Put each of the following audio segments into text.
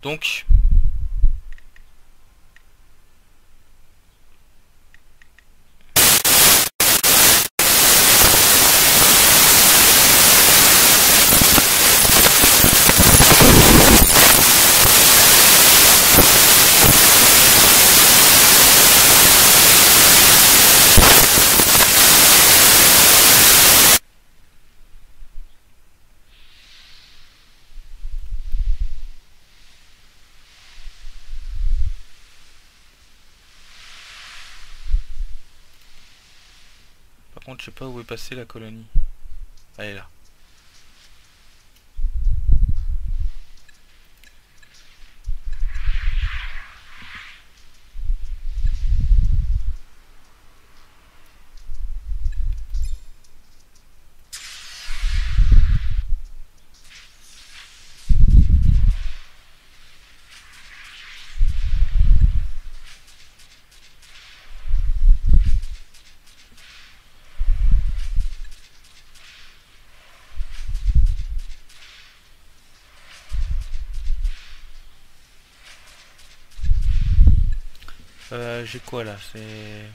Donc, par je sais pas où est passée la colonie. Elle est là. Euh, j'ai quoi là C'est...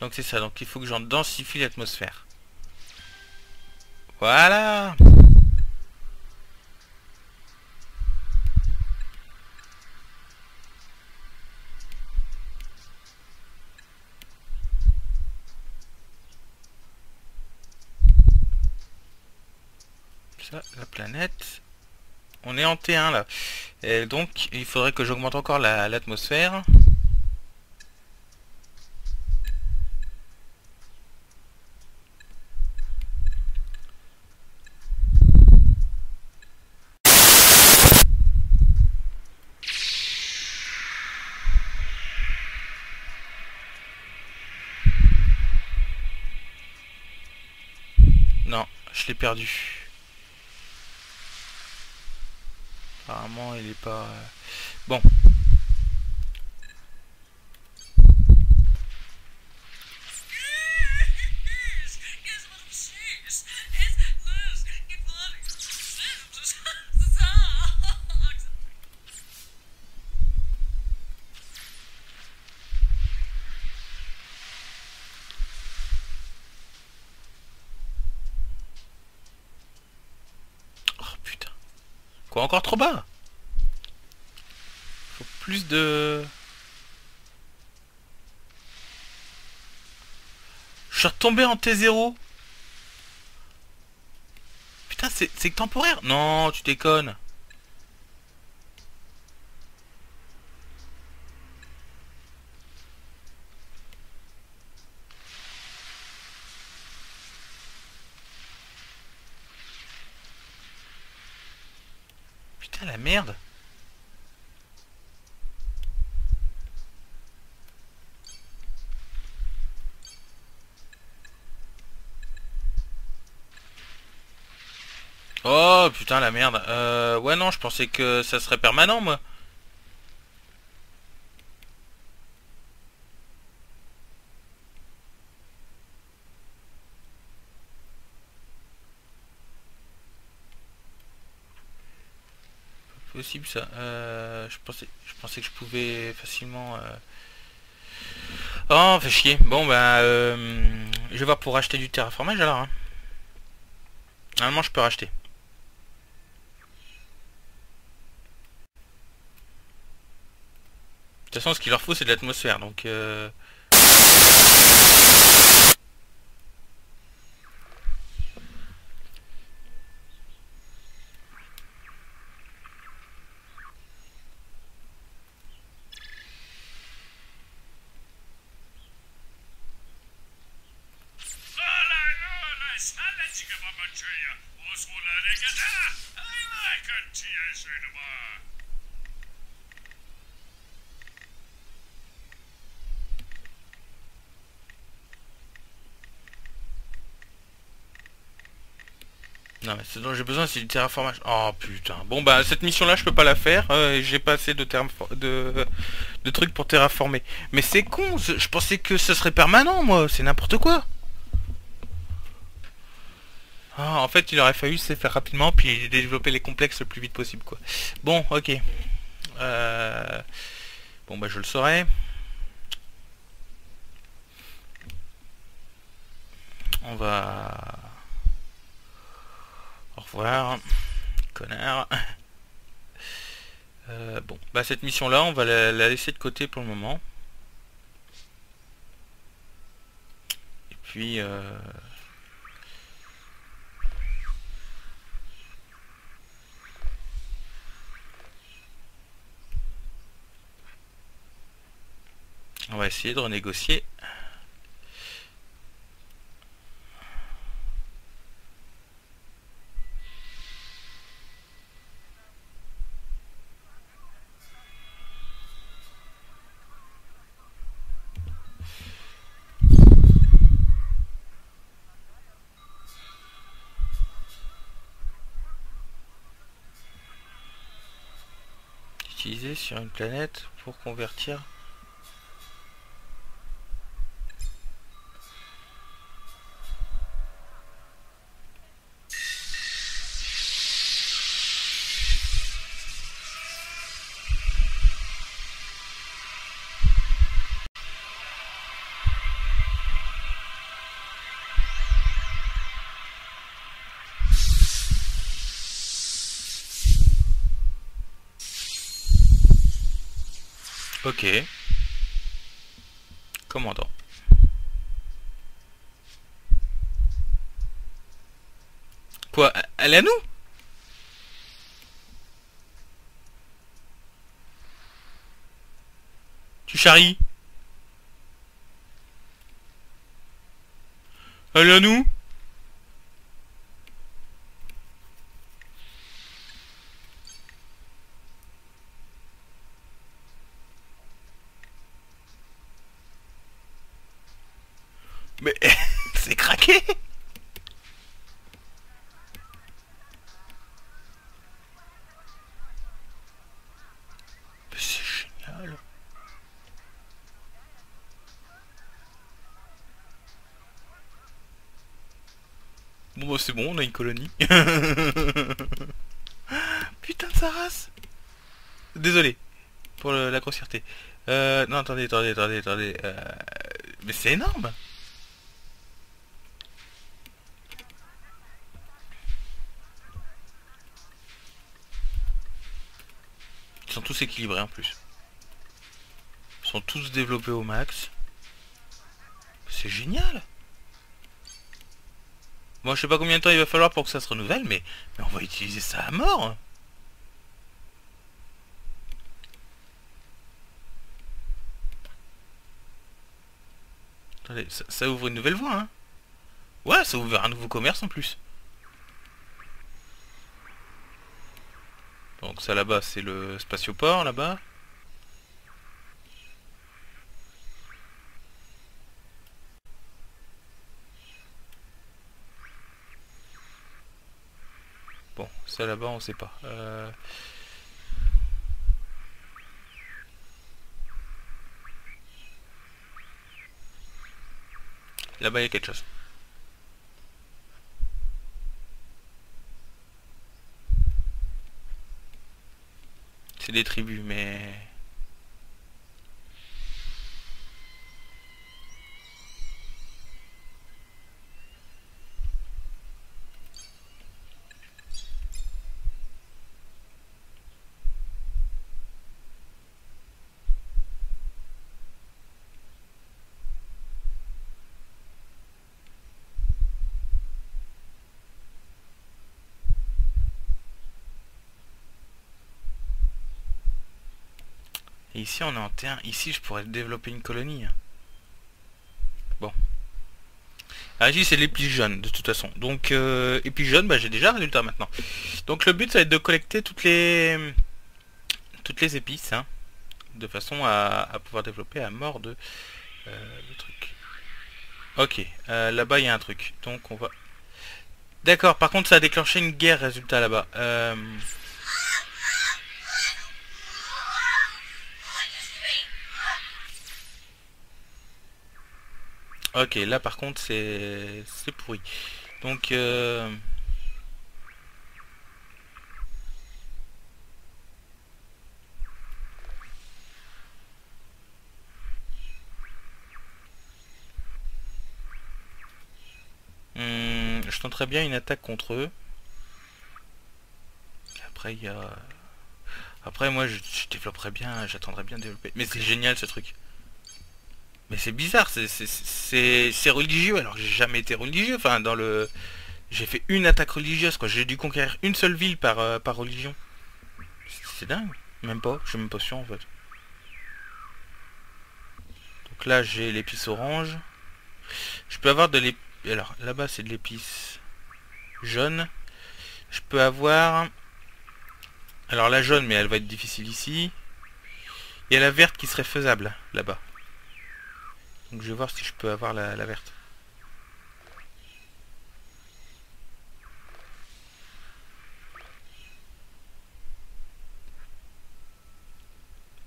Donc c'est ça, donc il faut que j'en densifie l'atmosphère. Voilà Ça, la planète. On est en T1 là. Et donc il faudrait que j'augmente encore la- l'atmosphère. Non, je l'ai perdu. Apparemment, il est pas... euh, Bon. Oh encore trop bas Faut plus de... Je suis retombé en T0 Putain, c'est temporaire. Non, tu déconnes Putain, la merde Oh putain la merde. Euh, ouais non, je pensais que ça serait permanent moi. Possible ça. Euh, je pensais, je pensais que je pouvais facilement. Euh... Oh, fait chier. Bon bah, je vais voir pour acheter du terraformage alors. Hein. Normalement, je peux racheter. Toute façon, ce qu'il leur faut, c'est de l'atmosphère, donc... Euh... ce dont j'ai besoin c'est du terraformage. Oh putain. Bon bah cette mission là je peux pas la faire. Euh, j'ai pas assez de, de, de trucs pour terraformer. Mais c'est con. Je pensais que ce serait permanent moi. C'est n'importe quoi. Ah, en fait il aurait fallu se faire rapidement puis développer les complexes le plus vite possible quoi. Bon ok. Euh, bon bah je le saurai. On va au revoir, connard. Euh, bon, bah cette mission-là, on va la, laisser de côté pour le moment. Et puis... Euh, on va essayer de renégocier sur une planète pour convertir Ok. Commandant. Quoi Elle est à nous? Tu charries? Elle est à nous? Mais c'est craqué c'est génial Bon bah c'est bon, on a une colonie. Putain de sa race Désolé pour la grossièreté. Euh, non, attendez, attendez, attendez, attendez. Euh, mais c'est énorme sont tous en plus. Sont tous développés au max. C'est génial Moi je sais pas combien de temps il va falloir pour que ça se renouvelle, mais, on va utiliser ça à mort ça, ça, ouvre une nouvelle voie, hein Ouais, ça ouvre un nouveau commerce en plus. Donc ça là-bas c'est le spatioport là-bas. Bon, ça là-bas on sait pas. Euh, là-bas il y a quelque chose. C'est des tribus, mais... Et ici, on est en terrain. Ici, je pourrais développer une colonie. Bon. Ah, ici, c'est les jeunes, de toute façon. Donc, euh, et bah, j'ai déjà un résultat maintenant. Donc, le but, ça va être de collecter toutes les toutes les épices, hein, de façon à, pouvoir développer à mort de euh, le truc. Ok, euh, là-bas, il y a un truc. Donc, on va D'accord, par contre ça a déclenché une guerre résultat là-bas. Euh... Ok, là par contre c'est c'est pourri. Donc euh... Hmm, je tenterais bien une attaque contre eux. Après il y a... Après moi je, je développerais bien, j'attendrais bien de développer. Mais c'est génial ce truc. Mais c'est bizarre, c'est religieux, alors j'ai jamais été religieux, enfin dans le... J'ai fait une attaque religieuse, quoi, j'ai dû conquérir une seule ville par, euh, par religion. C'est dingue, même pas, je suis même pas sûr en fait. Donc là j'ai l'épice orange. Je peux avoir de l'épice... Alors là-bas c'est de l'épice jaune. Je peux avoir... Alors la jaune, mais elle va être difficile ici. A la verte qui serait faisable, là-bas. Donc je vais voir si je peux avoir la, verte.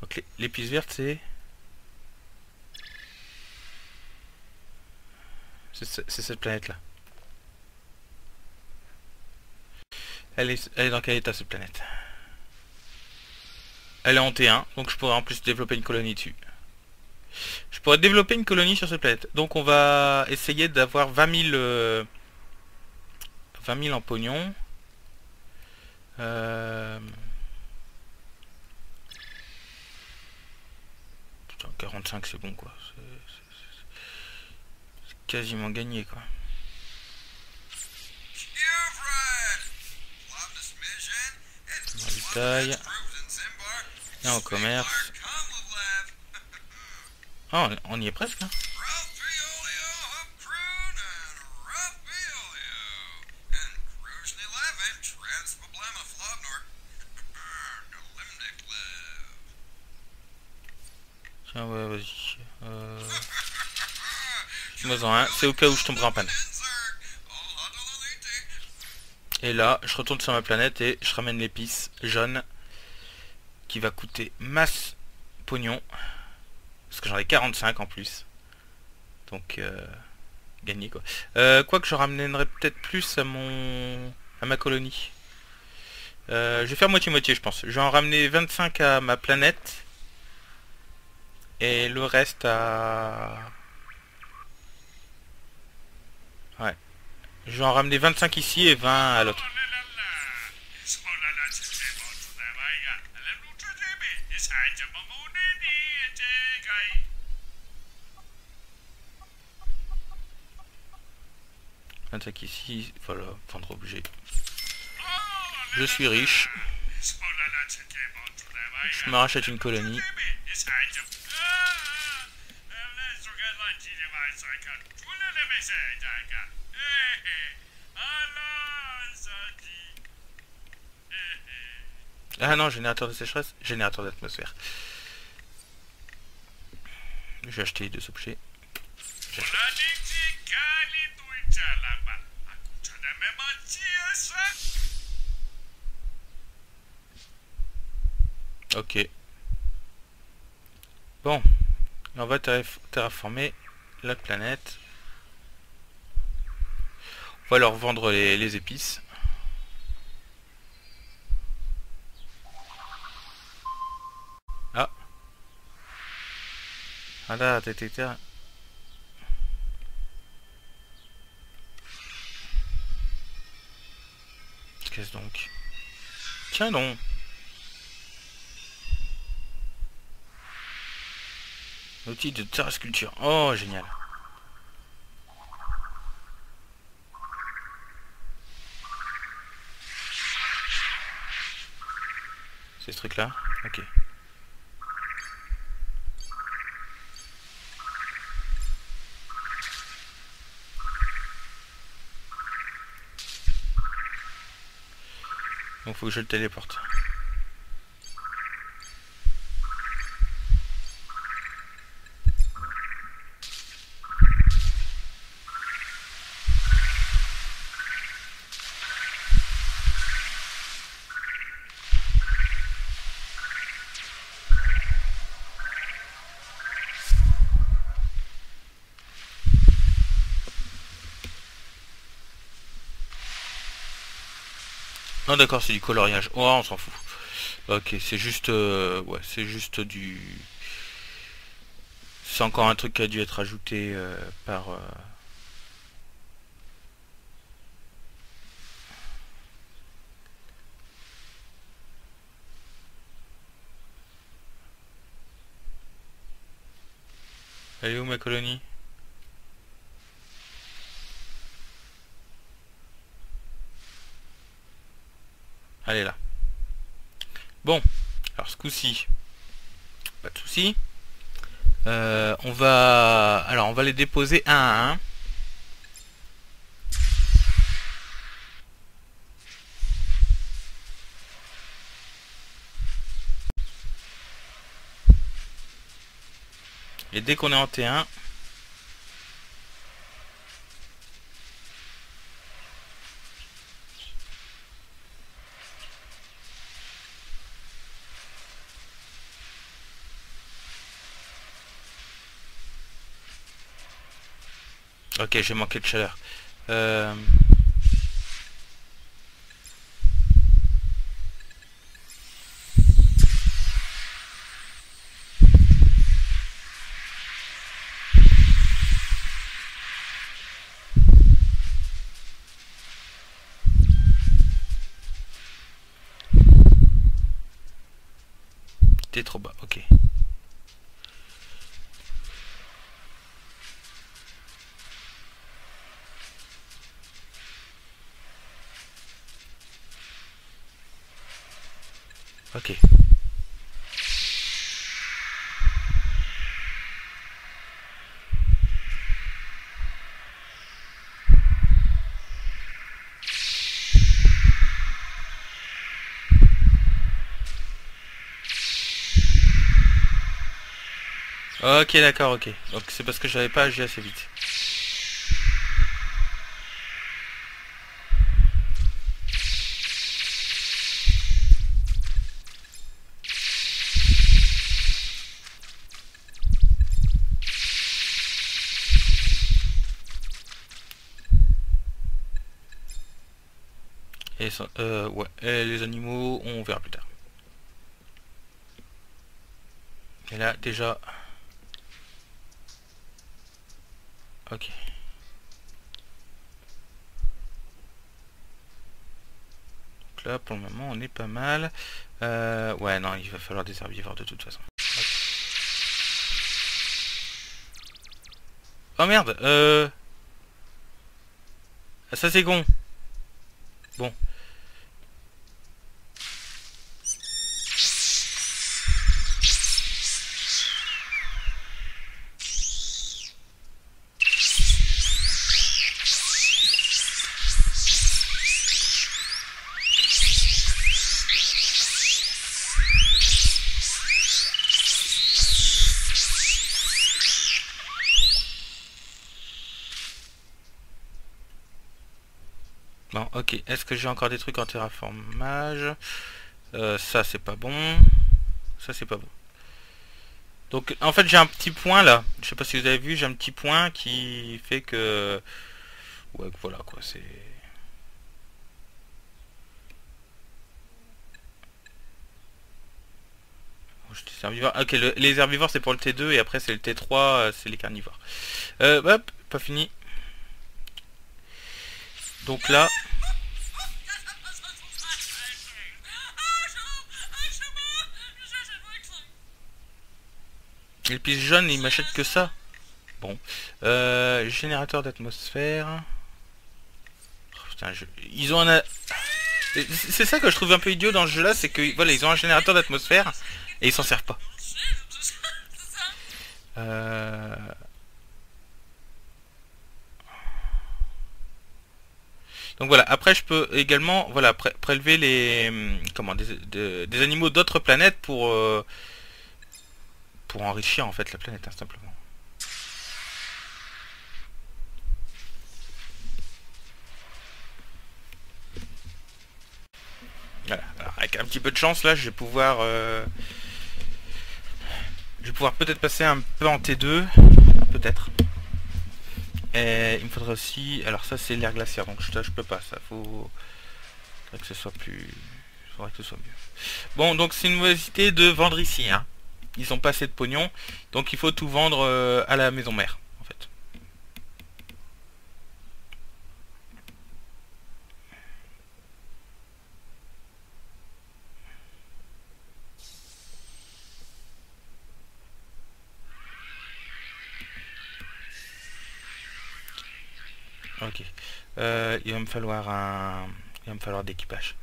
Donc l'épice verte c'est... C'est cette planète là. Elle est, elle est dans quel état cette planète? Elle est en T1, donc je pourrais en plus développer une colonie dessus. Je pourrais développer une colonie sur cette planète. Donc on va essayer d'avoir 20 000... 20 000 en pognon. Euh... Putain, 45 c'est bon quoi. C'est quasiment gagné quoi. taille. Et en commerce. Oh, on y est presque. Hein. Tiens, ouais, vas-y. Euh... Un, c'est au cas où je tomberai en panne. Et là, je retourne sur ma planète et je ramène l'épice jaune qui va coûter masse pognon. Parce que j'en ai 45 en plus. Donc, euh, gagné quoi. Euh, quoi que je ramènerai peut-être plus à mon à ma colonie. Euh, je vais faire moitié-moitié je pense. Je vais en ramener 25 à ma planète. Et le reste à... Ouais. Je vais en ramener 25 ici et 20 à l'autre. Attaque ici, voilà, vendre objet. Je suis riche. Je me rachète une colonie. Ah non, générateur de sécheresse, générateur d'atmosphère. J'ai acheté deux objets. Ok. Bon. On va terraformer la planète. On va leur vendre les, épices. Ah. Ah là, t'es Qu'est-ce donc Tiens donc Outil de terrasculture. Oh, génial. C'est ce truc là Ok. Donc faut que je le téléporte. Non d'accord, c'est du coloriage. Oh, on s'en fout. Ok, c'est juste... Euh, ouais, c'est juste du... C'est encore un truc qui a dû être ajouté euh, par... Euh, Elle est où ma colonie Elle est là. Bon, pas de souci. Euh, on va, alors on va les déposer un à un. Et dès qu'on est en T1, Ok, j'ai manqué de chaleur. Euh... T'es trop bas, ok. Ok. Ok d'accord ok donc c'est parce que j'avais pas agi assez vite Euh, ouais, les animaux, on verra plus tard. Et là, déjà... Ok. Donc là, pour le moment, on est pas mal. Euh, ouais, non, il va falloir des herbivores de toute façon. Oh merde euh... Ça c'est con. Bon, ok. Est-ce que j'ai encore des trucs en terraformage euh, Ça, c'est pas bon. Ça, c'est pas bon. Donc, en fait, j'ai un petit point là. Je sais pas si vous avez vu, j'ai un petit point qui fait que... Ouais, voilà, quoi, c'est... Ok, les herbivores c'est pour le T2 et après c'est le T3, euh, c'est les carnivores. Euh, hop, pas fini. Donc là, Les pistes jaunes, ils m'achètent que ça. Bon. Euh, générateur d'atmosphère. Oh, putain, ils ont un... C'est ça que je trouve un peu idiot dans ce jeu-là, c'est que voilà, ils ont un générateur d'atmosphère et ils s'en servent pas. Euh... Donc voilà, après je peux également voilà prélever les comment des, des animaux d'autres planètes pour euh, pour enrichir en fait la planète, hein, simplement. Voilà, avec un petit peu de chance là, je vais pouvoir... Euh, je vais pouvoir peut-être passer un peu en T2, peut-être. Et il me faudrait aussi... Alors ça c'est l'air glaciaire, donc je, peux pas, ça faut... Que ce soit plus... Faudrait que ce soit mieux. Bon, donc c'est une mauvaise idée de vendre ici. Hein. Ils ont pas assez de pognon. Donc il faut tout vendre euh, à la maison mère. En fait. Ok. Euh, il va me falloir un... Il va me falloir d'équipage.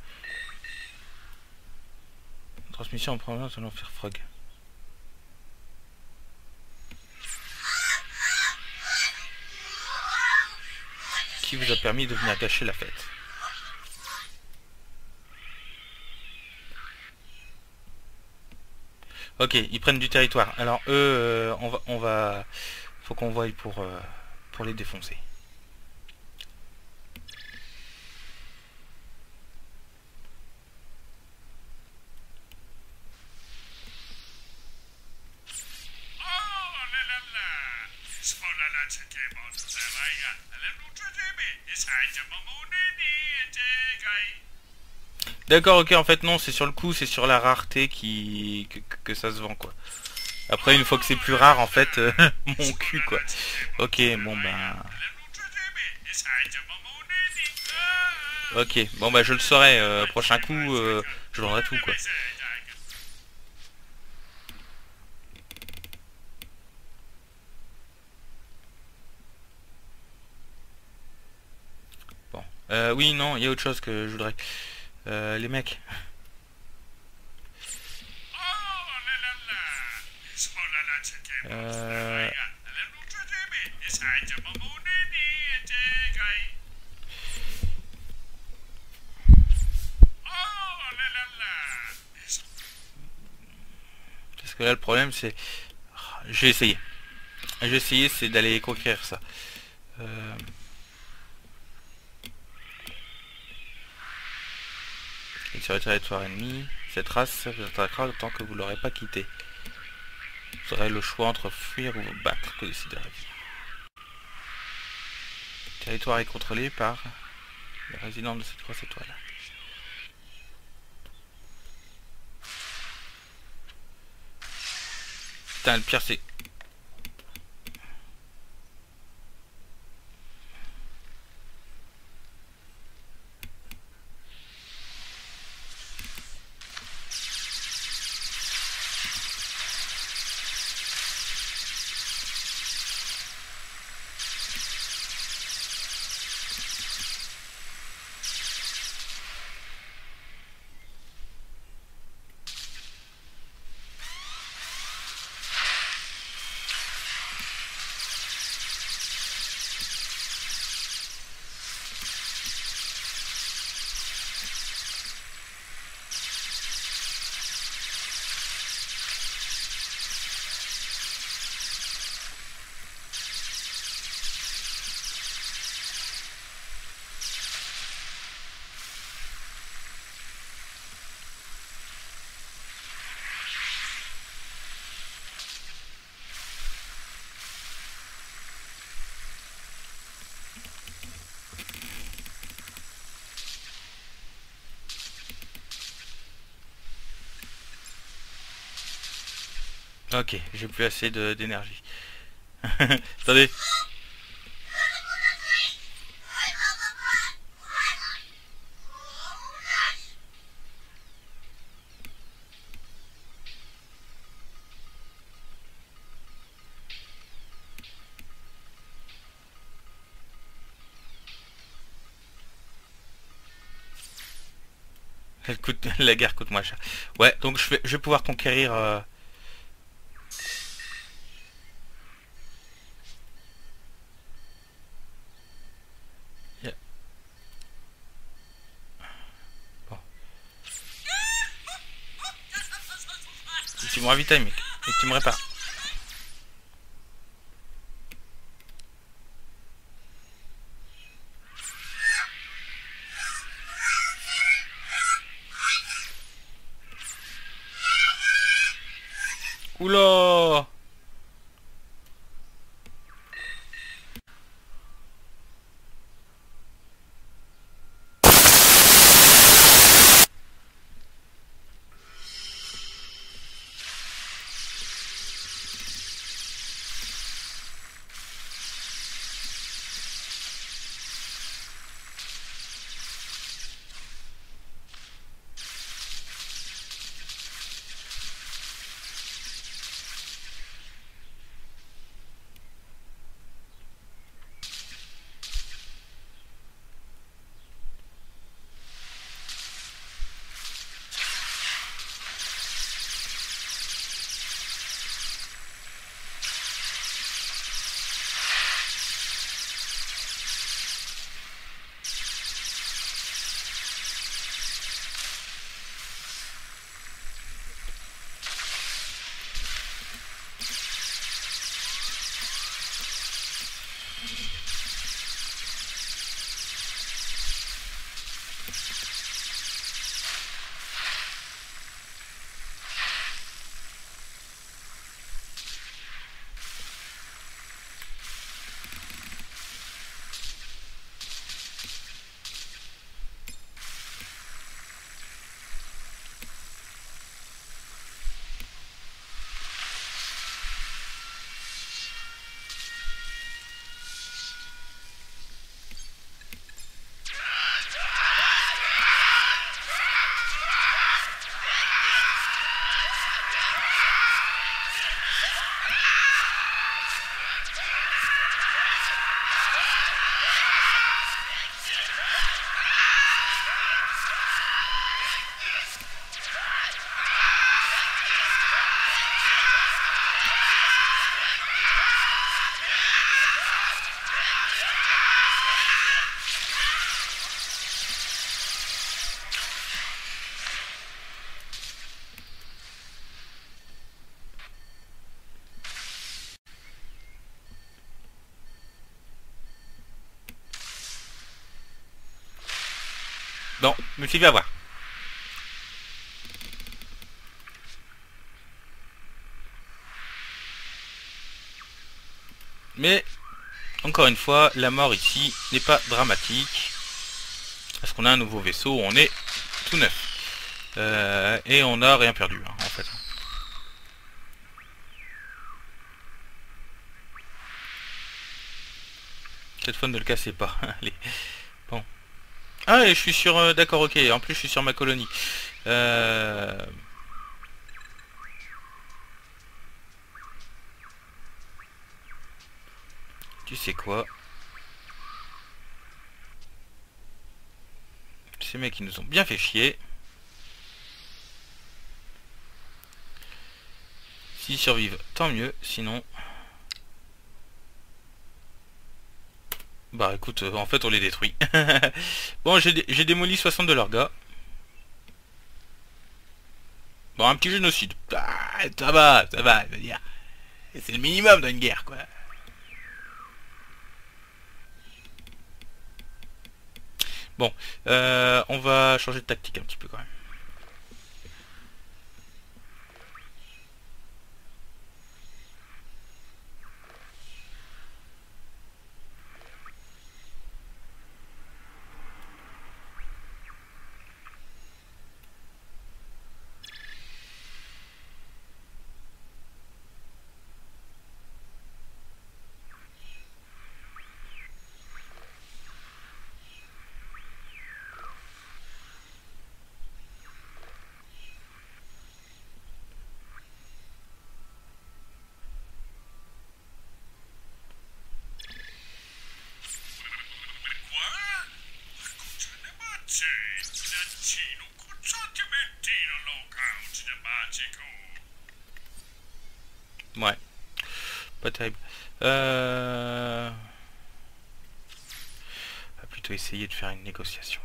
Transmission en provenance de l'enfer frog. Qui vous a permis de venir gâcher la fête? Ok, ils prennent du territoire. Alors eux, euh, on va, on va, faut qu'on voie pour euh, pour les défoncer. D'accord, ok, en fait non, c'est sur le coup, c'est sur la rareté qui que, ça se vend quoi. Après une fois que c'est plus rare en fait, euh, mon cul quoi. Ok, bon bah... Ok, bon bah je le saurai, euh, prochain coup, euh, je vendrai tout quoi. Bon, euh, oui, non, il y a autre chose que je voudrais... Euh, les mecs. Euh... Parce que là le problème c'est... J'ai essayé. J'ai essayé c'est d'aller conquérir ça. Euh... sur le territoire ennemi. Cette race vous attaquera tant que vous l'aurez pas quitté. Vous aurez le choix entre fuir ou vous battre. Que déciderez-vous Le territoire est contrôlé par les résidents de cette grosse étoile. Putain, le pire c'est Ok, j'ai plus assez d'énergie. Attendez. Elle coûte, la guerre coûte moins cher. Ouais, donc je vais, je vais pouvoir conquérir... Euh, mec. Et tu me répares. Non, me suis fait avoir. Mais, encore une fois, la mort ici n'est pas dramatique. Parce qu'on a un nouveau vaisseau, on est tout neuf. Euh, et on n'a rien perdu, hein, en fait. Cette fois, ne le cassez pas. Allez. Ah, et je suis sur... Euh, d'accord, ok. En plus, je suis sur ma colonie. Euh... Tu sais quoi? Ces mecs, ils nous ont bien fait chier. S'ils survivent, tant mieux. Sinon... Bah écoute, euh, en fait on les détruit. bon, j'ai démoli 60 de leurs gars. Bon, un petit génocide. Ah, ça va, ça va, C'est le minimum dans une guerre, quoi. Bon, euh, on va changer de tactique un petit peu quand même. Ouais. Pas terrible. Euh... On va plutôt essayer de une négociation.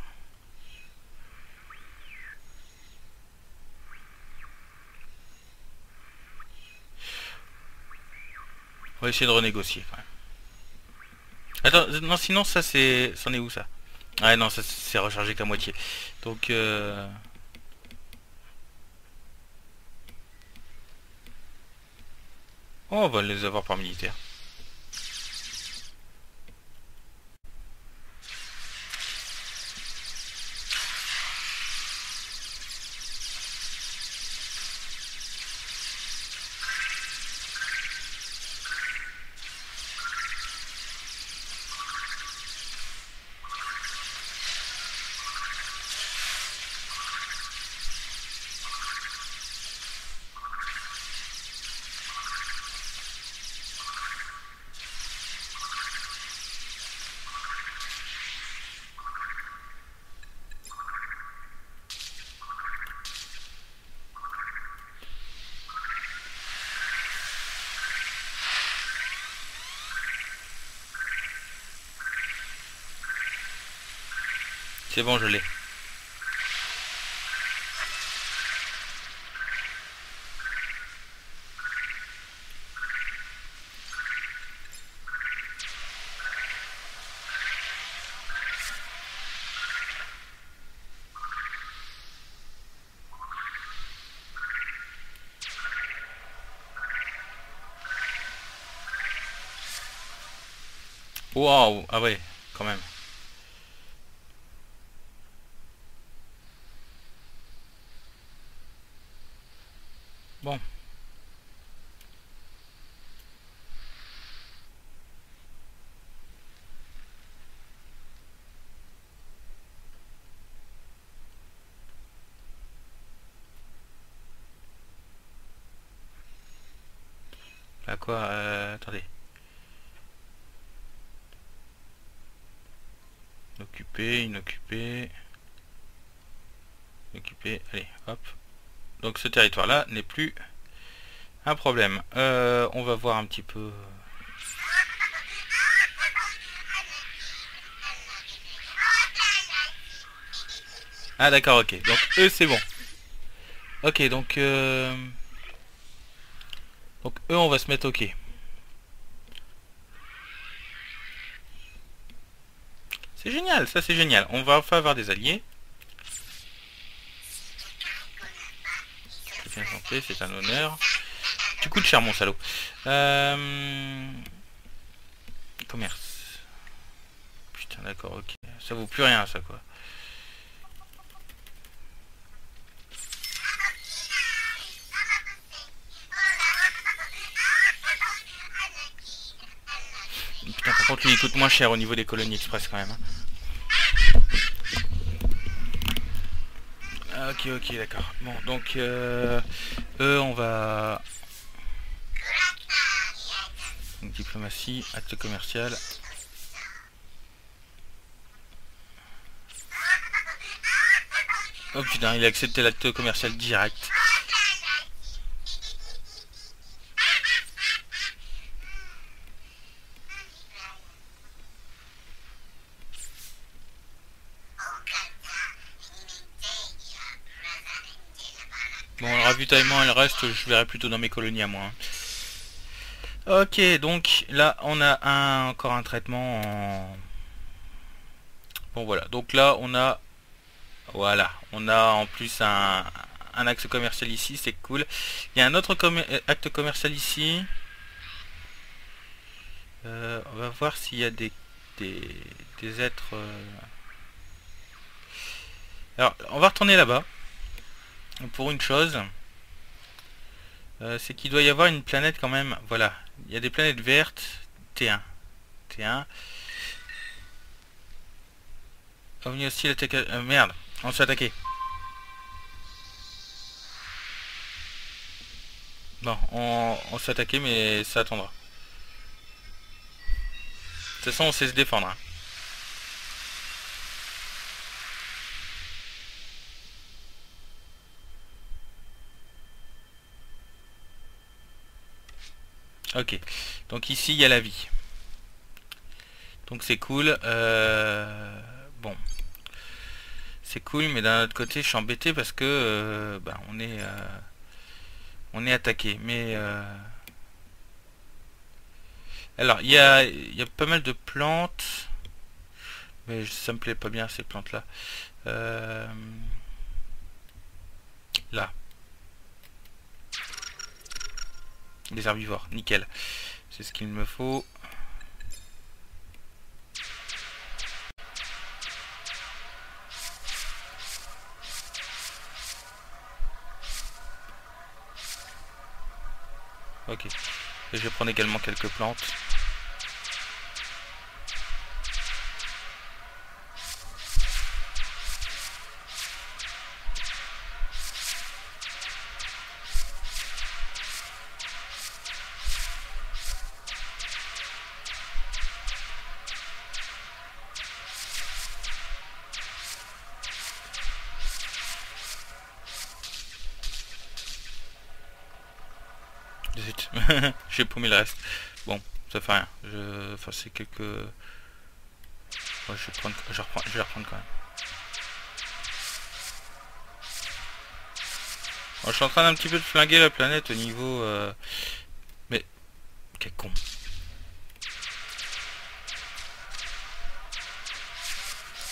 On va essayer de renégocier quand même. Attends, non, sinon ça c'est... C'en est où ça? Ouais, non, ça c'est rechargé qu'à moitié. Donc... Euh... On va les avoir par militaire. C'est bon, je Ah quand même. Bon. À quoi euh, Attendez. Occupé, inoccupé. Occupé, allez, hop. Donc ce territoire-là n'est plus un problème. Euh, on va voir un petit peu... Ah d'accord, ok. Donc eux c'est bon. Ok, donc... Euh, donc eux, on va se mettre OK. C'est génial, ça c'est génial. On va enfin avoir des alliés. C'est bien chanté, c'est un honneur. Tu coûtes cher mon salaud. Euh... Commerce. Putain d'accord, ok. Ça vaut plus rien ça quoi. Contre lui il coûte moins cher au niveau des colonies express quand même. Hein. Ok ok d'accord. Bon donc euh, eux on va diplomatie, acte commercial. Oh putain, il a accepté l'acte commercial direct. Le ravitaillement, il reste, je verrai plutôt dans mes colonies à moi. Hein. Ok, donc là on a un, encore un traitement en... Bon voilà, donc là on a... Voilà, on a en plus un, un axe commercial ici, c'est cool. Il y a un autre acte commercial ici. Euh, on va voir s'il y a des, des, êtres... Euh. Alors, on va retourner là-bas. Pour une chose. Euh, c'est qu'il doit y avoir une planète quand même. Voilà, il y a des planètes vertes. T1. T1. OVNI aussi l'attaque... Euh, merde, on s'est attaqué. Bon, on, on attaqué, mais ça attendra. De toute façon, on sait se défendre. Hein. Ok. Donc ici, il y a la vie. Donc c'est cool. Euh, bon. C'est cool, mais d'un autre côté, je suis embêté parce que euh, bah, on est euh, on est attaqué. Mais alors, il y a, y a pas mal de plantes. Mais ça me plaît pas bien ces plantes là. là. Des herbivores, nickel. C'est ce qu'il me faut. Ok. Et je vais prendre également quelques plantes. J'ai paumé le reste. Bon, ça fait rien. Je... Enfin, c'est quelques... je, vais prendre... je, reprends... je vais reprendre quand même. je suis en train d'un petit peu de flinguer la planète au niveau... Euh, mais... Quel con.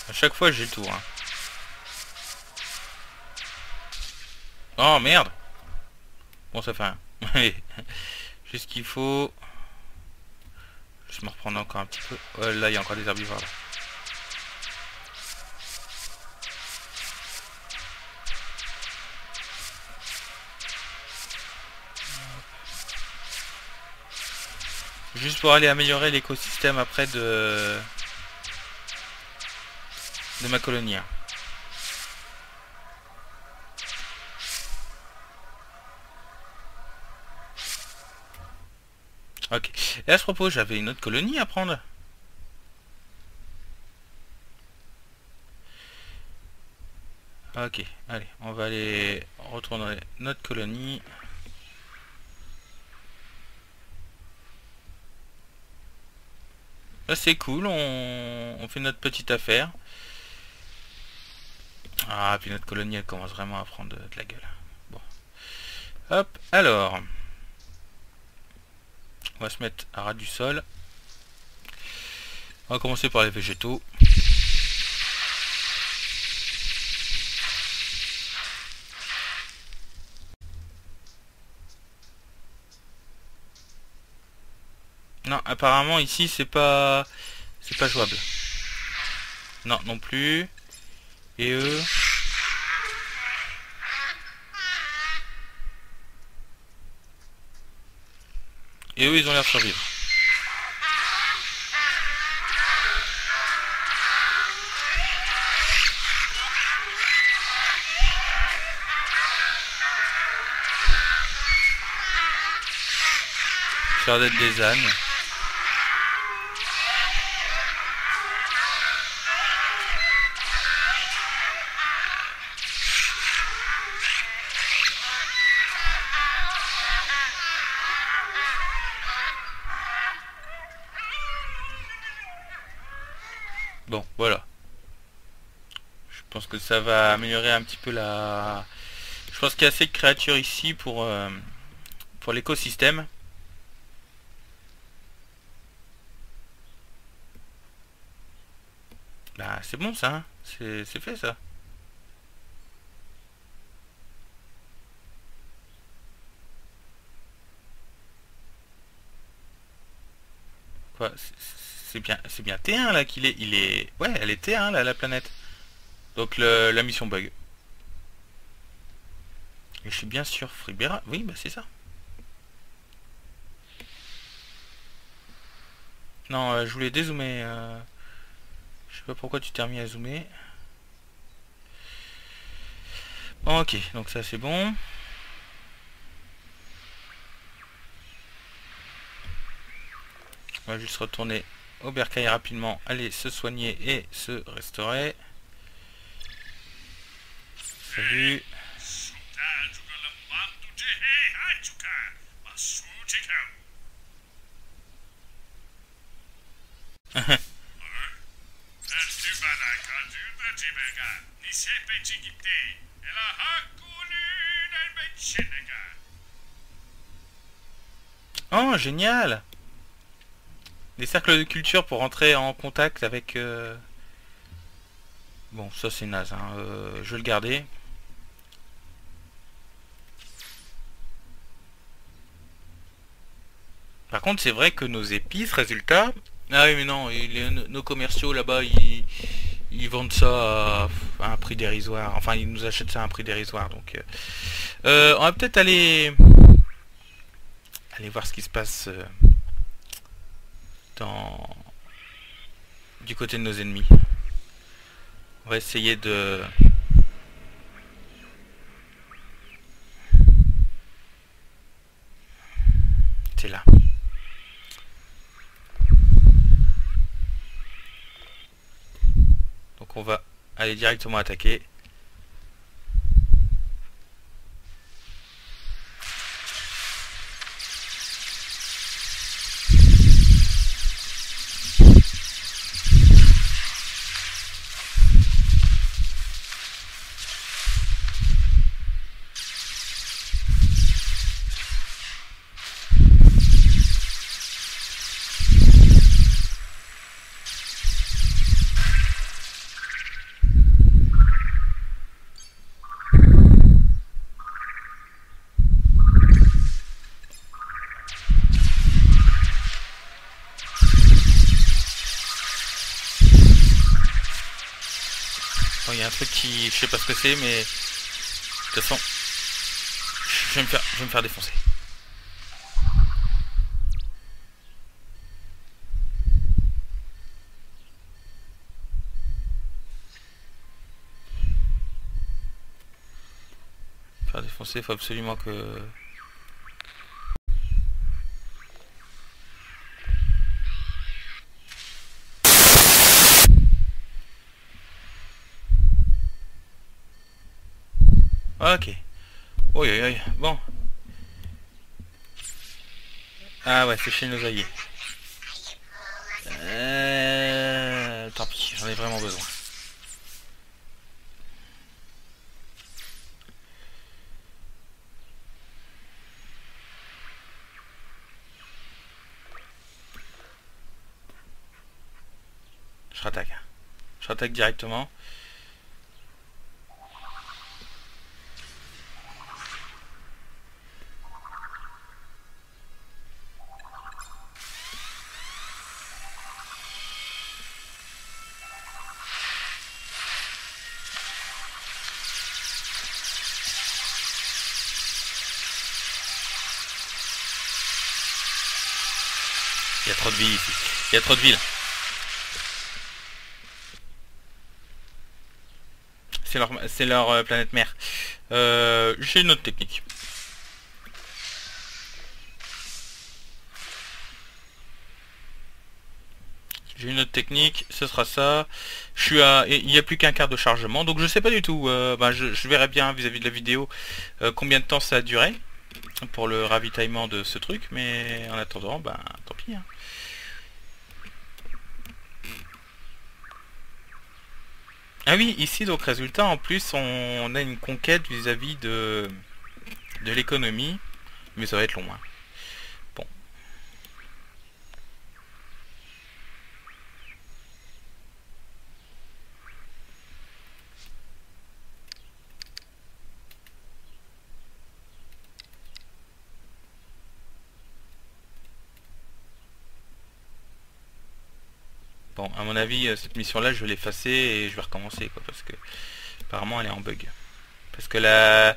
À chaque fois, j'ai le tour. Hein. Oh, merde Bon, ça fait rien. Ce qu'il faut. Je me reprendre encore un petit peu. là, il y a encore des herbivores. Juste pour aller améliorer l'écosystème après de de ma colonie. Ok. Et à ce propos, j'avais une autre colonie à prendre. Ok, allez, on va aller retourner notre colonie. Là c'est cool, on, fait notre petite affaire. Ah, puis notre colonie elle commence vraiment à prendre de la gueule. Bon. Hop, alors. On va se mettre à ras du sol. On va commencer par les végétaux. Non, apparemment ici c'est pas c'est pas jouable. Non, non plus. Et eux? Et eux, ils ont l'air de survivre. Ça d'être des ânes. Ça va améliorer un petit peu la... Je pense qu'il y a assez de créatures ici pour, euh, pour l'écosystème. Bah c'est bon ça, hein. c'est fait ça. Quoi C'est bien, c'est bien T1 là qu'il est, il est, ouais, elle est T1 là la planète. Donc la mission bug. Et je suis bien sûr Fribera. Oui, bah c'est ça. Non, euh, je voulais dézoomer. Euh... Je sais pas pourquoi tu t'es remis à zoomer. Ok, donc ça c'est bon. On va juste retourner au bercail rapidement, aller se soigner et se restaurer. Salut. Oh, génial Des cercles de culture pour entrer en contact avec... Euh, bon, ça c'est naze, hein. Euh, je vais le garder. Par contre, c'est vrai que nos épices, résultat... Ah oui, mais non, nos commerciaux là-bas, ils ils vendent ça à, un prix dérisoire. Enfin, ils nous achètent ça à un prix dérisoire. Donc, euh, euh, on va peut-être aller aller voir ce qui se passe euh, dans du côté de nos ennemis. On va essayer de c'est là. On va aller directement attaquer. Qui... Je sais pas ce que c'est, mais... De toute façon... Je vais me faire, je vais me faire défoncer. Faire défoncer, faut absolument que... Ok. Oui, oui, oui. Bon. Ah ouais, c'est chez nos alliés. Euh... Tant pis, j'en ai vraiment besoin. Je rattaque. Je rattaque directement. Il y a trop de villes. C'est leur, euh, planète mère. Euh, J'ai une autre technique. J'ai une autre technique, ce sera ça. Je suis à, il n'y a plus qu'un quart de chargement, donc je sais pas du tout. Euh, bah, je, verrai bien vis-à-vis de la vidéo combien de temps ça a duré pour le ravitaillement de ce truc, mais en attendant, ben tant pis. Hein. Ah oui, ici donc résultat en plus on a une conquête vis-à-vis de, l'économie, mais ça va être long. Hein. Bon, à mon avis, euh, cette mission-là, je vais l'effacer et je vais recommencer, quoi, parce que apparemment, elle est en bug. Parce que la...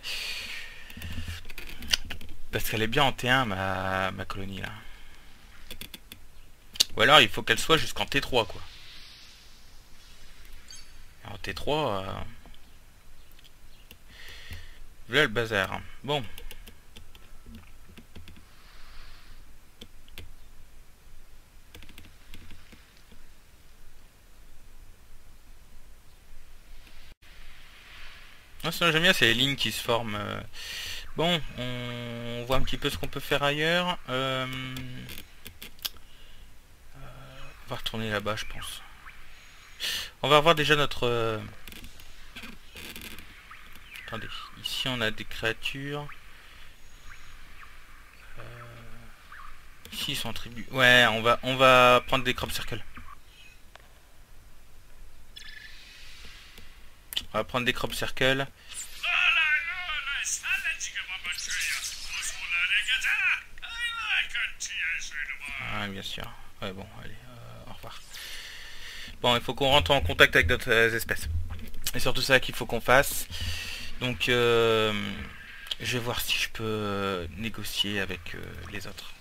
Parce qu'elle est bien en T1, ma, ma colonie, là. Ou alors, il faut qu'elle soit jusqu'en T3, quoi. En T3... Euh... Voilà le bazar. Bon, Non, sinon j'aime bien, c'est les lignes qui se forment. Euh. Bon, on voit un petit peu ce qu'on peut faire ailleurs. Euh, euh, on va retourner là-bas, je pense. On va revoir déjà notre... Attendez, ici on a des créatures. Ici ils sont en tribu. Ouais, on va, on va prendre des crop circles. On va prendre des crop circles. Ah, bien sûr. Ouais, bon, allez, euh, au revoir. Bon, il faut qu'on rentre en contact avec d'autres euh, espèces. Et surtout ça qu'il faut qu'on fasse. Donc, euh, je vais voir si je peux négocier avec les autres.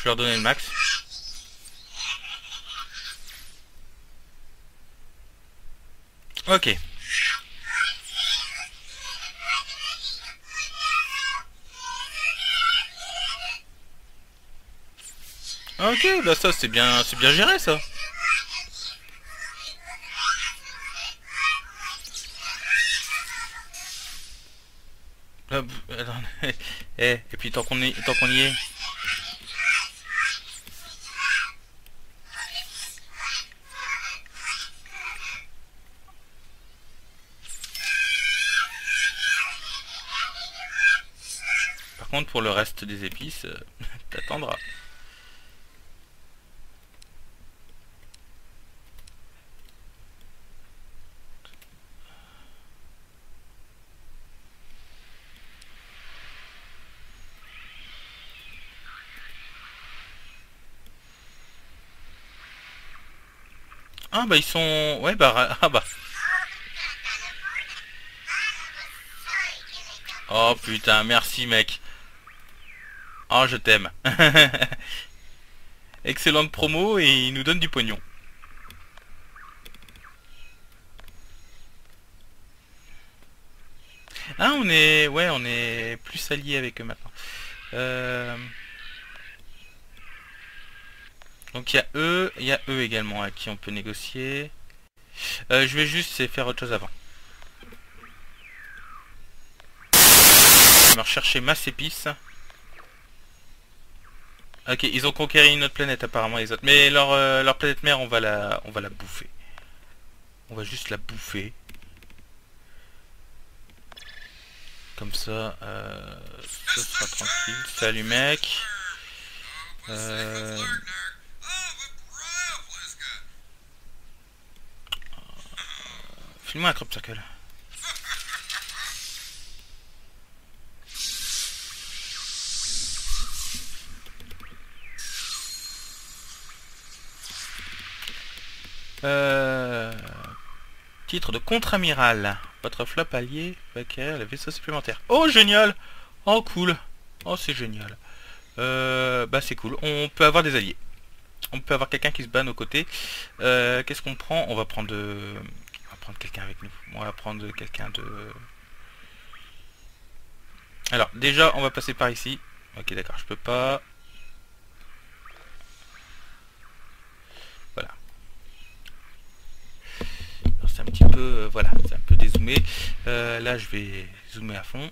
Je vais donner le max. Ok. Ok, bah ça c'est bien, c'est bien géré ça. Eh, et puis tant qu'on est, tant qu'on y est. pour le reste des épices, euh, t'attendras. Ah bah ils sont... Ouais bah... Ah bah... Oh putain, merci mec. Oh, je t'aime. Excellente promo et il nous donne du pognon. Ah, on est... Ouais, on est plus alliés avec eux maintenant. Euh, donc il y a eux, il y a eux également à qui on peut négocier. Euh, je vais juste faire autre chose avant. Je vais me rechercher masse épice. Ok, ils ont conquéri une autre planète apparemment les autres. Mais leur, euh, leur planète mère, on va la, on va la bouffer. On va juste la bouffer. Comme ça, euh, ça sera tranquille. Salut mec. Euh... Filme-moi un crop circle. Euh, titre de contre-amiral. Votre flop allié va acquérir le vaisseau. Oh, génial Oh, cool Oh, c'est génial. Euh, bah, c'est cool. On peut avoir des alliés. On peut avoir quelqu'un qui se bat à nos côtés. Euh, qu'est-ce qu'on prend? On va prendre... On va prendre quelqu'un avec nous. On va prendre quelqu'un de... Alors, déjà, on va passer par ici. Ok, d'accord, je peux pas. C'est un petit peu... Euh, voilà, c'est un peu dézoomé. Euh, là, je vais zoomer à fond.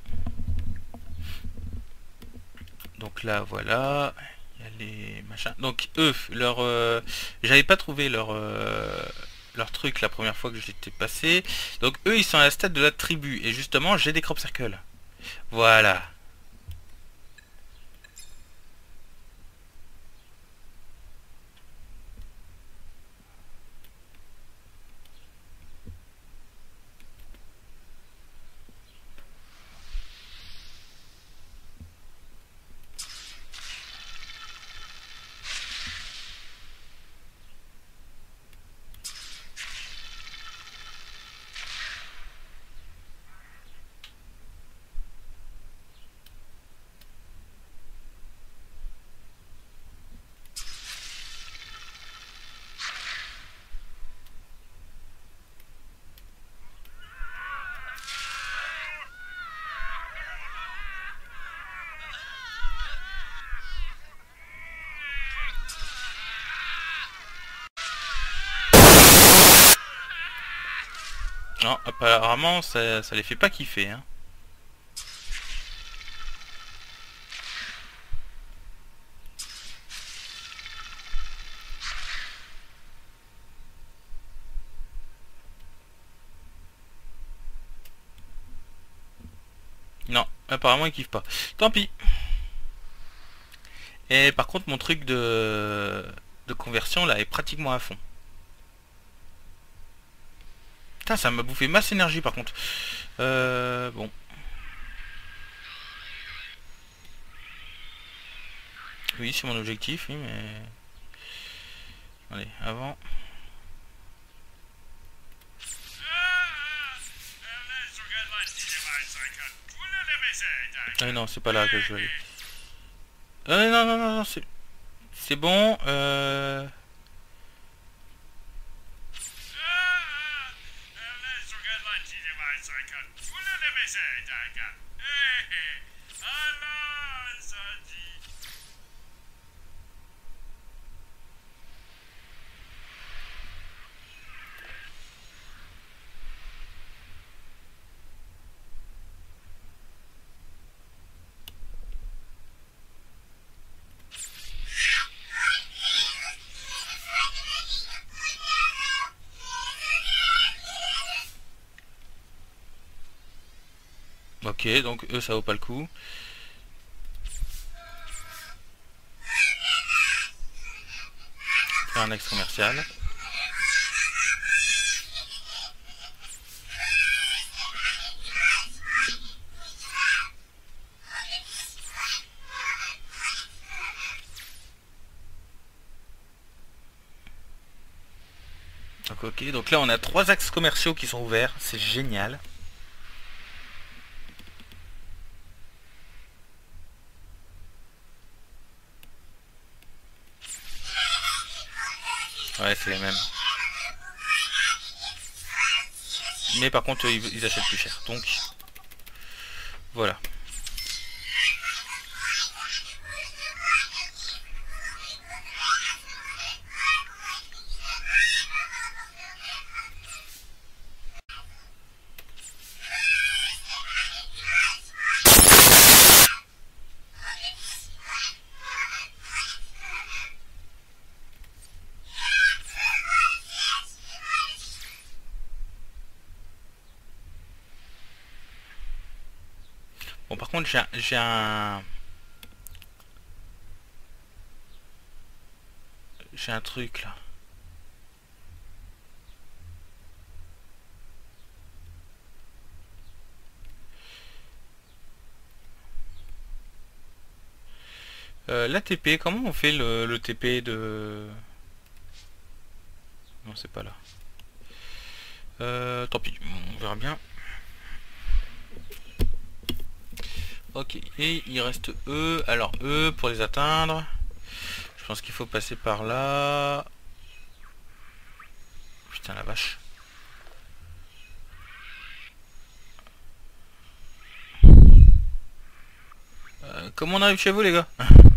Donc là, voilà. Il y a les machins. Donc, eux, leur... Euh, j'avais pas trouvé leur... leur truc la première fois que j'étais passé. Donc, eux, ils sont à la stade de la tribu. Et justement, j'ai des crop circles. Voilà. Apparemment, ça, ça les fait pas kiffer. Hein. Non, apparemment ils kiffent pas. Tant pis. Et par contre mon truc de, de conversion là est pratiquement à fond ça m'a bouffé masse énergie par contre. Euh, bon. Oui, c'est mon objectif, oui, mais... Allez, avant... Ah non, c'est pas là que je vais aller. Euh, non, non, non, non, c'est... C'est bon, euh... Ok, donc eux ça vaut pas le coup. Faire un ex commercial. Donc ok, donc là on a trois axes commerciaux qui sont ouverts, c'est génial. Les mêmes. Mais par contre, ils achètent plus cher. Donc, voilà. Bon, par contre, j'ai un... J'ai un truc, là. Euh, la TP, comment on fait le, le TP de... Non, c'est pas là. Euh, tant pis, on verra bien. Ok, et il reste eux. Alors eux, pour les atteindre, je pense qu'il faut passer par là. Putain la vache. Euh, comment on arrive chez vous les gars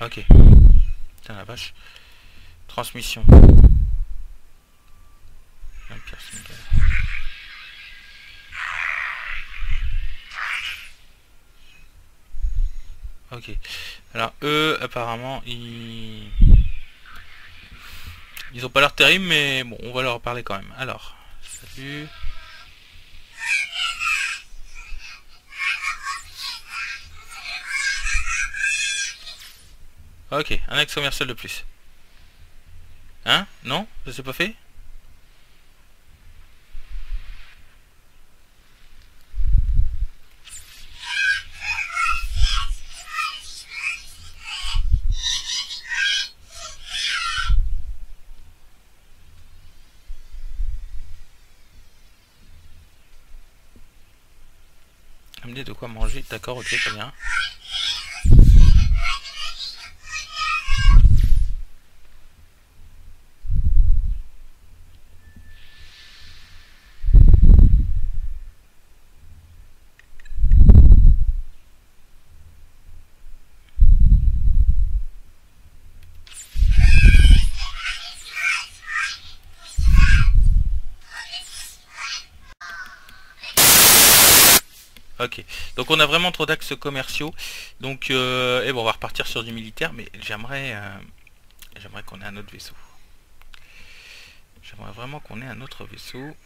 Ok. Putain la Transmission. Ok. Alors eux, apparemment, ils... Ils ont pas l'air terribles, mais bon, on va leur parler quand même. Alors, salut. Ok, un axe commercial de plus. Hein? Non? Ça s'est pas fait? De quoi manger, d'accord, ok, très bien. Commerciaux. Donc, euh, et bon, on va repartir sur du militaire, mais j'aimerais, euh, j'aimerais qu'on ait un autre vaisseau. J'aimerais vraiment qu'on ait un autre vaisseau.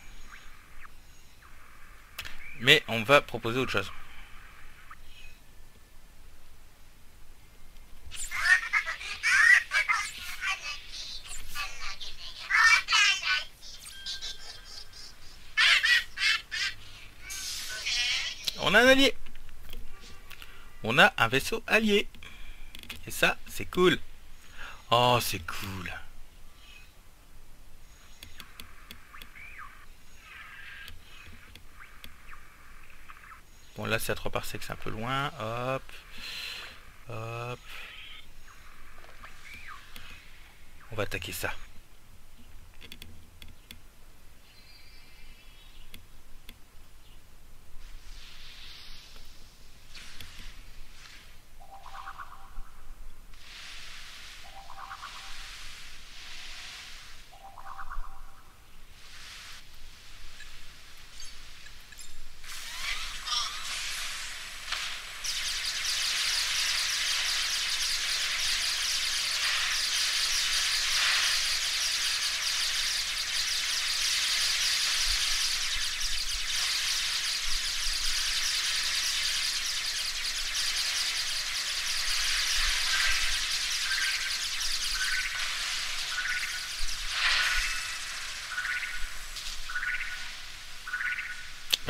Mais on va proposer autre chose. On a un allié. On a un vaisseau allié. Et ça, c'est cool. Oh, c'est cool. Bon, là, c'est à 3 parsecs, c'est un peu loin. Hop. Hop. On va attaquer ça.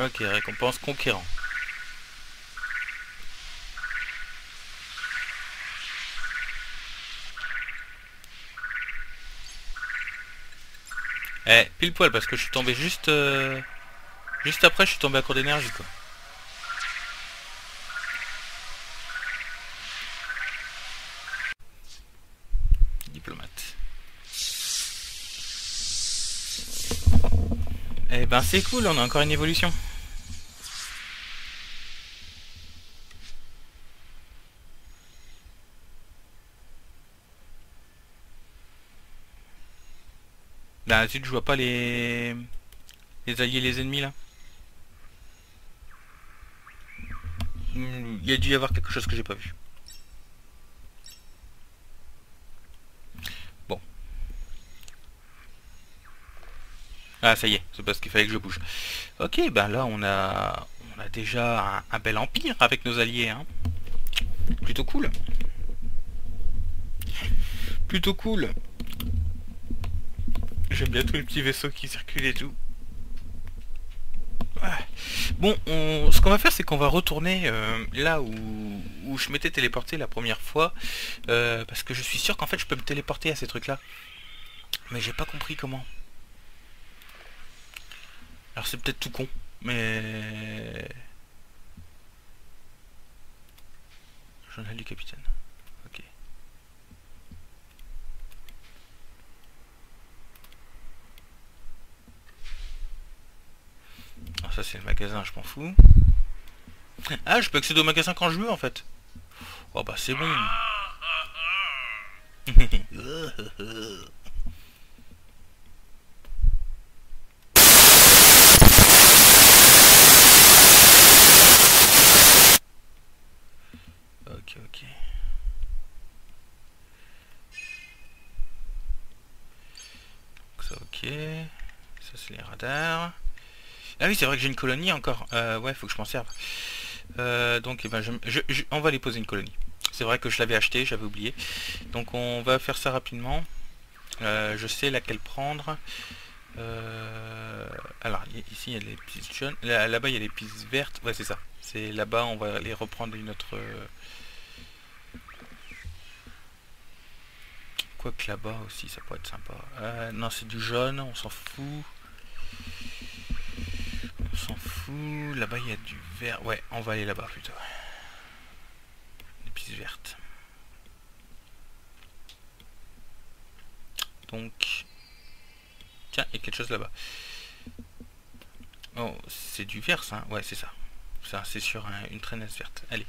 Ok, récompense conquérant. Eh, pile poil parce que je suis tombé juste... Euh, juste après, je suis tombé à court d'énergie quoi. Diplomate. Eh ben c'est cool, on a encore une évolution. Bah zut, je vois pas les... Les alliés les ennemis là. Il y a dû y avoir quelque chose que j'ai pas vu. Bon. Ah ça y est, c'est parce qu'il fallait que je bouge. Ok, ben là on a on a déjà un, bel empire avec nos alliés. Hein. Plutôt cool. Plutôt cool. J'aime bien tous les petits vaisseaux qui circulent et tout. Bon, ce qu'on va faire, c'est qu'on va retourner euh, là où, je m'étais téléporté la première fois. Euh, parce que je suis sûr qu'en fait, je peux me téléporter à ces trucs-là. Mais j'ai pas compris comment. Alors c'est peut-être tout con, mais... Journal du capitaine. Ok. Ah, ça c'est le magasin, je m'en fous. Ah, je peux accéder au magasin quand je veux en fait. Oh bah c'est bon. ok, ok. ça, ok. Ça, c'est les radars. Ah oui, c'est vrai que j'ai une colonie encore. Euh, ouais, faut que je m'en serve. Euh, donc, eh ben, on va les poser une colonie. C'est vrai que je l'avais acheté, j'avais oublié. Donc, on va faire ça rapidement. Euh, je sais laquelle prendre. alors, ici, il y a les pistes jaunes. Là-bas, il y a les pistes vertes. Ouais, c'est ça. C'est là-bas, on va les reprendre une autre... que là-bas aussi, ça pourrait être sympa. Non, c'est du jaune, on s'en fout. On s'en fout. Là-bas, il y a du vert. Ouais, on va aller là-bas plutôt. Des pistes vertes. Donc... Tiens, il y a quelque chose là-bas. Oh, c'est du vert, ça Ouais, c'est ça. Ça, c'est sur une traînasse verte. Allez.